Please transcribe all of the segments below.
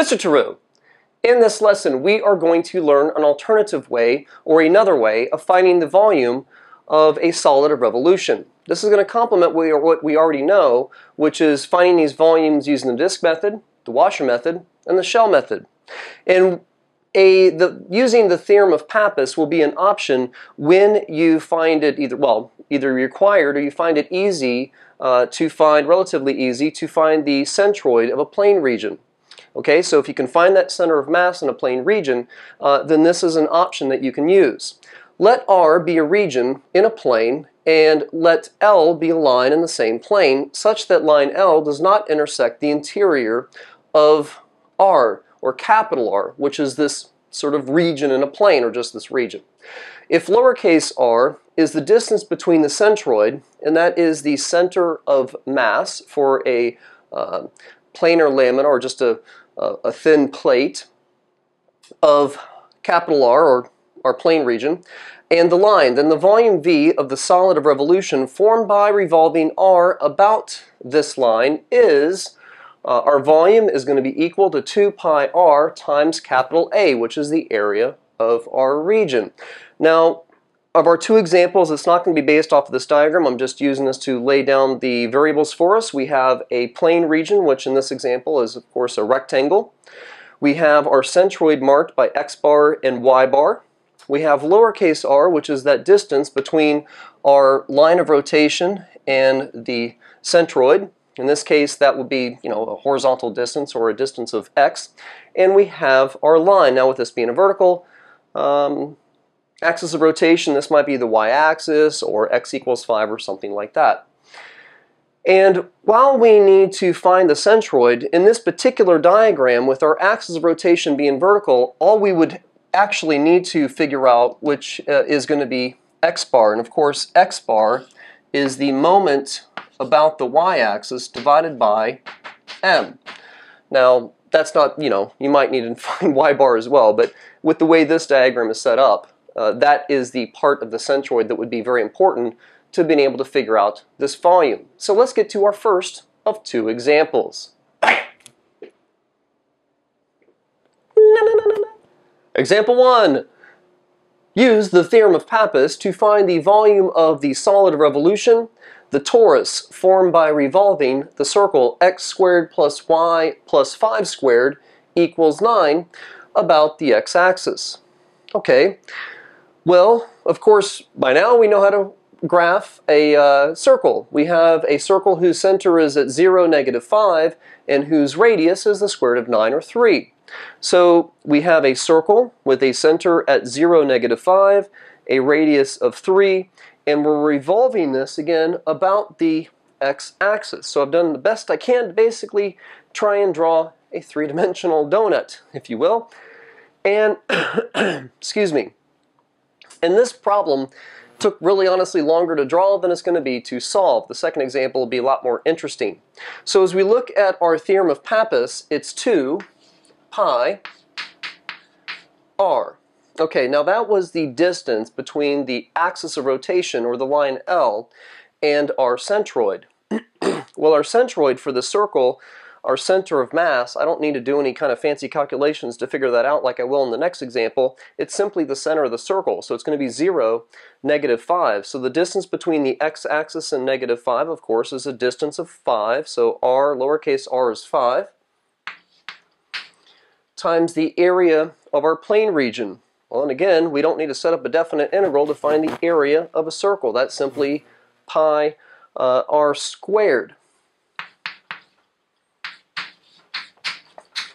Mr. Tarrou, in this lesson we are going to learn an alternative way or another way of finding the volume of a solid of revolution. This is going to complement what we already know, which is finding these volumes using the disk method, the washer method, and the shell method. And a, the, using the theorem of Pappus will be an option when you find it either, well, either required or you find it easy uh, to find, relatively easy, to find the centroid of a plane region. Okay, so if you can find that center of mass in a plane region, uh, then this is an option that you can use. Let R be a region in a plane and let L be a line in the same plane such that line L does not intersect the interior of R or capital R, which is this sort of region in a plane or just this region. If lowercase r is the distance between the centroid, and that is the center of mass for a uh, planar lamina or just a, a, thin plate of capital R or our plane region, and the line, then the volume V of the solid of revolution formed by revolving R about this line is uh, our volume is going to be equal to 2 pi r times capital A, which is the area of our region. Now, of our two examples, it's not going to be based off of this diagram. I'm just using this to lay down the variables for us. We have a plane region, which in this example is, of course, a rectangle. We have our centroid marked by x bar and y bar. We have lowercase r, which is that distance between our line of rotation and the centroid. In this case, that would be you know, a horizontal distance or a distance of x. And we have our line. Now with this being a vertical um, axis of rotation, this might be the y-axis or x equals 5 or something like that. And while we need to find the centroid, in this particular diagram, with our axis of rotation being vertical, all we would actually need to figure out which uh, is going to be x bar. And of course, x bar is the moment about the y-axis divided by m. Now, that's not, you know, you might need to find y bar as well, but with the way this diagram is set up, uh, that is the part of the centroid that would be very important to being able to figure out this volume. So let's get to our first of two examples. Example 1. Use the theorem of Pappus to find the volume of the solid of revolution the torus formed by revolving the circle x squared plus y plus 5 squared equals 9 about the x-axis. Okay, well, of course, by now we know how to graph a uh, circle. We have a circle whose center is at 0, negative 5, and whose radius is the square root of 9 or 3. So we have a circle with a center at 0, negative 5, a radius of 3, and we're revolving this again about the x-axis. So I've done the best I can to basically try and draw a three-dimensional donut, if you will. And, excuse me, and this problem took really honestly longer to draw than it's going to be to solve. The second example will be a lot more interesting. So as we look at our theorem of Pappus, it's 2 pi r. Okay, now that was the distance between the axis of rotation, or the line L, and our centroid. well, our centroid for the circle, our center of mass, I don't need to do any kind of fancy calculations to figure that out like I will in the next example. It's simply the center of the circle, so it's going to be 0, negative 5. So the distance between the x-axis and negative 5, of course, is a distance of 5. So r, lowercase r is 5, times the area of our plane region, well, and again, we don't need to set up a definite integral to find the area of a circle. That's simply pi uh, r squared.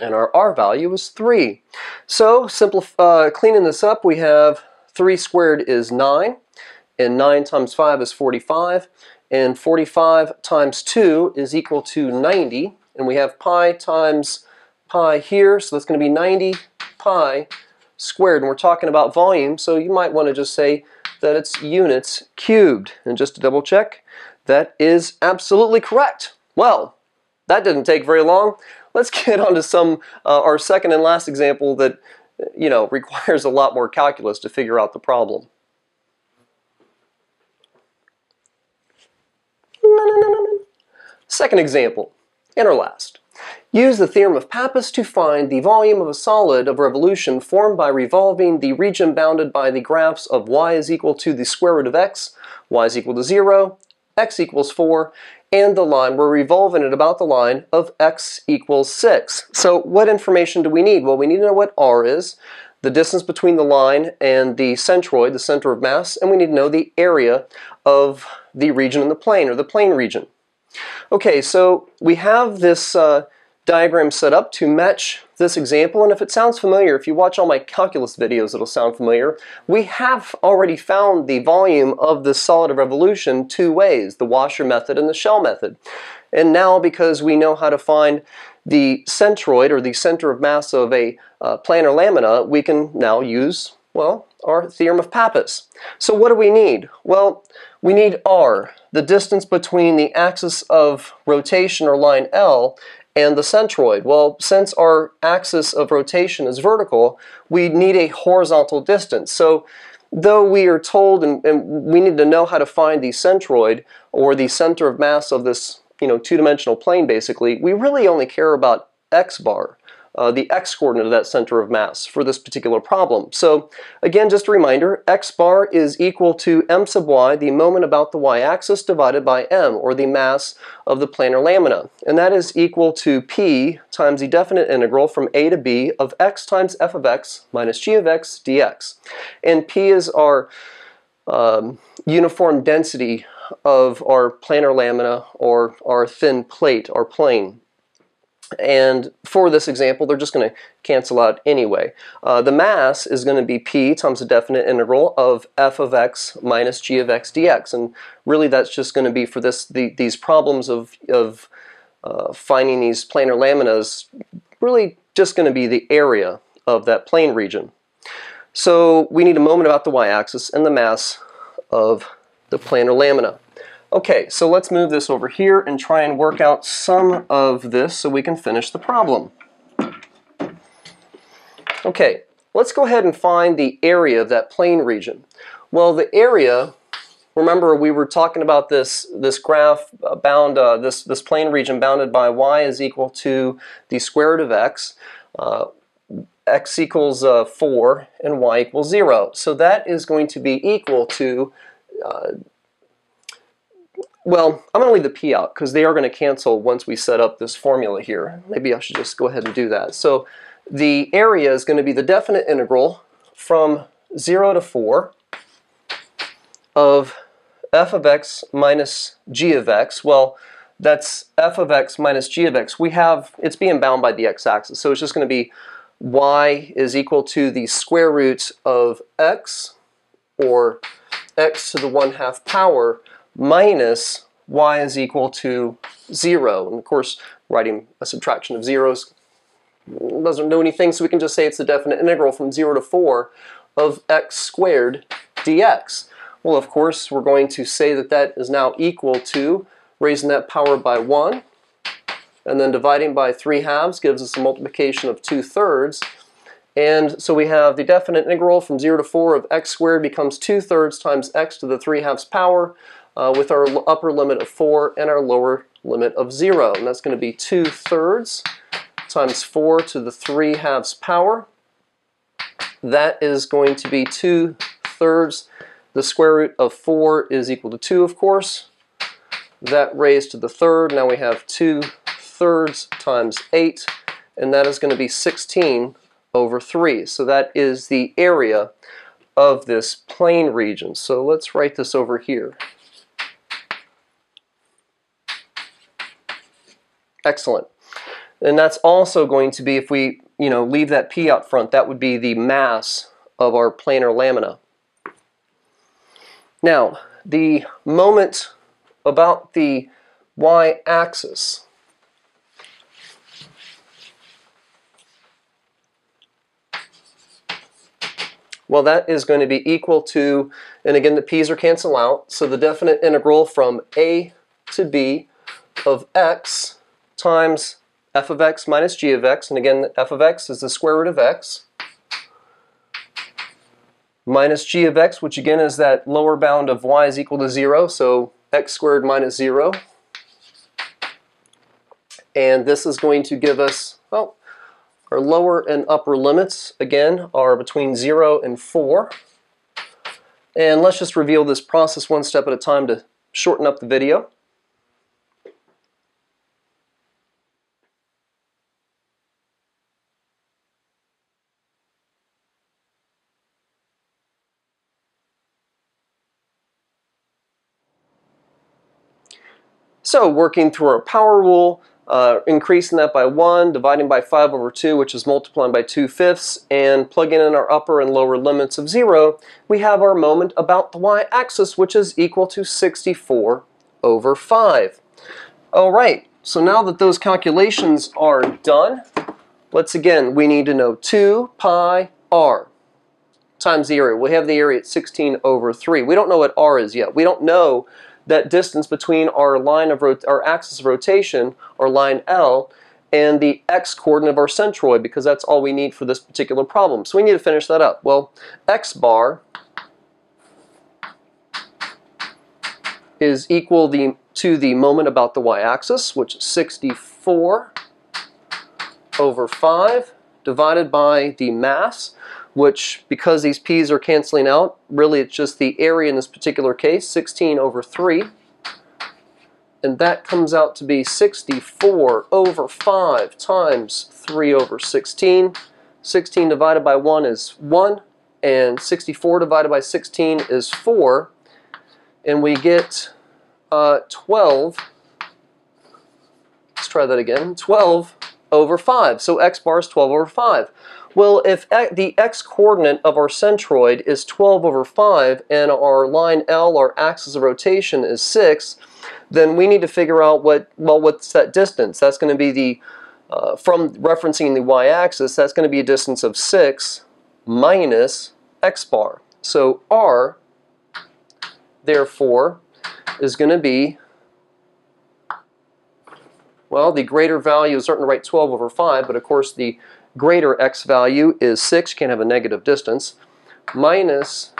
And our r value is 3. So, uh, cleaning this up, we have 3 squared is 9, and 9 times 5 is 45, and 45 times 2 is equal to 90, and we have pi times pi here, so that's going to be 90 pi squared. And we're talking about volume, so you might want to just say that it's units cubed. And just to double check, that is absolutely correct. Well, that didn't take very long. Let's get on to some, uh, our second and last example that, you know, requires a lot more calculus to figure out the problem. Second example, and our last. Use the theorem of Pappus to find the volume of a solid of revolution formed by revolving the region bounded by the graphs of y is equal to the square root of x, y is equal to 0, x equals 4, and the line, we're revolving it about the line of x equals 6. So what information do we need? Well, we need to know what r is, the distance between the line and the centroid, the center of mass, and we need to know the area of the region in the plane, or the plane region. Okay, so we have this uh, diagram set up to match this example, and if it sounds familiar, if you watch all my calculus videos, it'll sound familiar. We have already found the volume of the solid of revolution two ways, the washer method and the shell method. And now, because we know how to find the centroid, or the center of mass of a uh, planar lamina, we can now use, well, our theorem of Pappus. So what do we need? Well, we need r, the distance between the axis of rotation, or line L, and the centroid. Well, since our axis of rotation is vertical, we need a horizontal distance. So though we are told and, and, we need to know how to find the centroid or the center of mass of this you know two-dimensional plane basically, we really only care about x bar uh, the x-coordinate of that center of mass for this particular problem. So again, just a reminder, x bar is equal to m sub y, the moment about the y-axis, divided by m, or the mass of the planar lamina. And that is equal to p times the definite integral from a to b of x times f of x minus g of x dx. And p is our um, uniform density of our planar lamina or our thin plate, our plane. And for this example, they're just going to cancel out anyway. Uh, the mass is going to be p times the definite integral of f of x minus g of x dx. And really that's just going to be for this the, these problems of, of uh, finding these planar laminas, really just going to be the area of that plane region. So we need a moment about the y-axis and the mass of the planar lamina. Okay, so let's move this over here and try and work out some of this so we can finish the problem. Okay, let's go ahead and find the area of that plane region. Well, the area, remember we were talking about this, this graph bound, uh, this, this plane region bounded by y is equal to the square root of x. Uh, x equals uh, 4 and y equals 0. So that is going to be equal to uh, well, I'm going to leave the p out because they are going to cancel once we set up this formula here. Maybe I should just go ahead and do that. So the area is going to be the definite integral from 0 to 4 of f of x minus g of x. Well, that's f of x minus g of x. We have, it's being bound by the x-axis, so it's just going to be y is equal to the square root of x, or x to the 1 half power, minus y is equal to 0. And of course, writing a subtraction of zeros doesn't do anything, so we can just say it's the definite integral from 0 to 4 of x squared dx. Well, of course, we're going to say that that is now equal to raising that power by 1, and then dividing by 3 halves gives us a multiplication of 2 thirds. And so we have the definite integral from 0 to 4 of x squared becomes 2 thirds times x to the 3 halves power uh, with our upper limit of 4 and our lower limit of 0. And that's going to be 2 thirds times 4 to the 3 halves power. That is going to be 2 thirds. The square root of 4 is equal to 2, of course. That raised to the third. Now we have 2 thirds times 8, and that is going to be 16 over 3. So that is the area of this plane region. So let's write this over here. Excellent. And that's also going to be, if we you know, leave that P out front, that would be the mass of our planar lamina. Now, the moment about the y-axis. Well, that is going to be equal to, and again, the p's are cancel out, so the definite integral from a to b of x times f of x minus g of x, and again, f of x is the square root of x, minus g of x, which again is that lower bound of y is equal to 0, so x squared minus 0. And this is going to give us, well, our lower and upper limits, again, are between 0 and 4. And let's just reveal this process one step at a time to shorten up the video. So working through our power rule, uh, increasing that by 1, dividing by 5 over 2, which is multiplying by 2 fifths, and plugging in our upper and lower limits of 0, we have our moment about the y-axis, which is equal to 64 over 5. Alright, so now that those calculations are done, let's again, we need to know 2 pi r times the area. We have the area at 16 over 3. We don't know what r is yet. We don't know that distance between our line of our axis of rotation, our line L, and the x coordinate of our centroid because that's all we need for this particular problem. So we need to finish that up. Well, x bar is equal the, to the moment about the y-axis, which is 64 over 5 divided by the mass, which because these p's are canceling out, really it's just the area in this particular case, 16 over 3. And that comes out to be 64 over 5 times 3 over 16. 16 divided by 1 is 1, and 64 divided by 16 is 4. And we get uh, 12, let's try that again, 12 over 5. So x bar is 12 over 5. Well, if the x-coordinate of our centroid is 12 over 5 and our line L, our axis of rotation, is 6, then we need to figure out what, well, what's that distance? That's going to be the, uh, from referencing the y-axis, that's going to be a distance of 6 minus x bar. So r, therefore, is going to be, well, the greater value is starting to write 12 over 5, but of course the greater x value is 6, can't have a negative distance, minus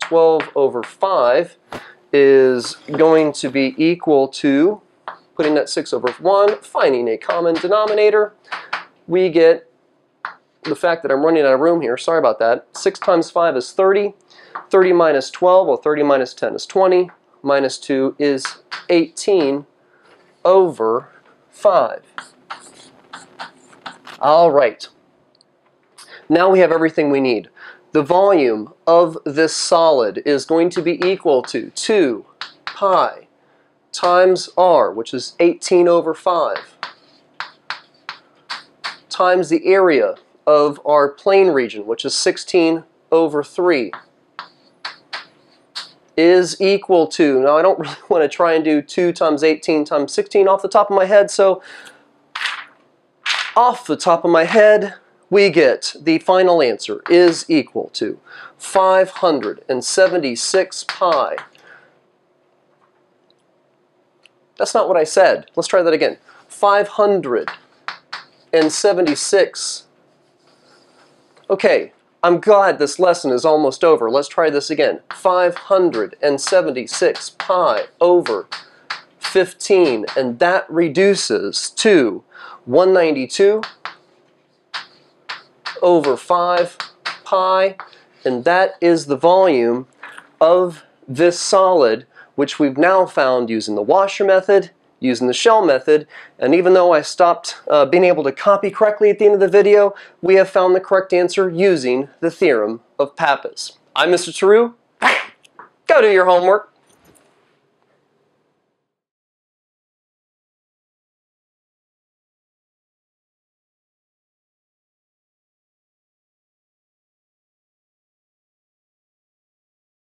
12 over 5 is going to be equal to, putting that 6 over 1, finding a common denominator, we get the fact that I'm running out of room here, sorry about that, 6 times 5 is 30, 30 minus 12, well 30 minus 10 is 20, minus 2 is 18 over 5. All right. Now we have everything we need. The volume of this solid is going to be equal to 2 pi times r, which is 18 over 5, times the area of our plane region, which is 16 over 3, is equal to, now I don't really want to try and do 2 times 18 times 16 off the top of my head, so off the top of my head, we get the final answer is equal to 576 pi. That's not what I said. Let's try that again. 576. Okay, I'm glad this lesson is almost over. Let's try this again. 576 pi over 15, and that reduces to 192 over 5 pi, and that is the volume of this solid, which we've now found using the washer method, using the shell method, and even though I stopped uh, being able to copy correctly at the end of the video, we have found the correct answer using the theorem of Pappus. I'm Mr. Tarrou. Go do your homework.